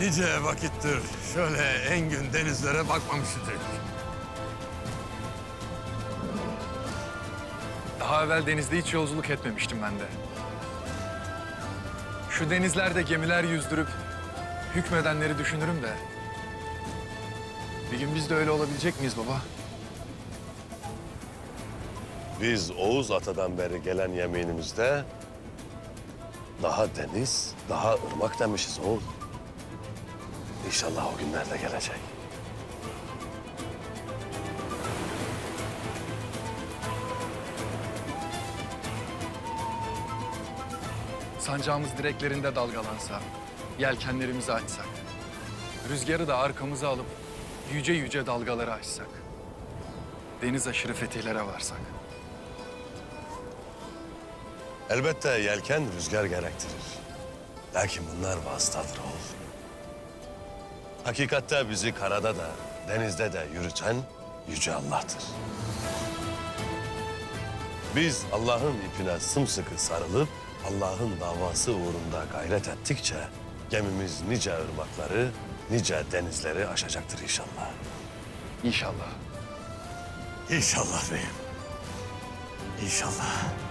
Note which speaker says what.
Speaker 1: Nice vakittir şöyle engin denizlere bakmamış idik.
Speaker 2: Daha evvel denizde hiç yolculuk etmemiştim ben de. Şu denizlerde gemiler yüzdürüp hükmedenleri düşünürüm de. Bir gün biz de öyle olabilecek miyiz baba?
Speaker 3: Biz Oğuz Ata'dan beri gelen yeminimizde daha deniz, daha ırmak demişiz oğul. İnşallah o günler de gelecek.
Speaker 2: Sancağımız direklerinde dalgalansa, yelkenlerimizi açsak, rüzgarı da arkamıza alıp yüce yüce dalgaları açsak, deniz aşırı fetihlere varsak.
Speaker 3: Elbette yelken rüzgar gerektirir. Lakin bunlar vasıtadır oğul. Hakikatte bizi karada da, denizde de yürüten Yüce Allah'tır. Biz Allah'ın ipine sımsıkı sarılıp Allah'ın davası uğrunda gayret ettikçe gemimiz nice ırmakları, nice denizleri aşacaktır inşallah.
Speaker 2: İnşallah.
Speaker 1: İnşallah beyim. İnşallah.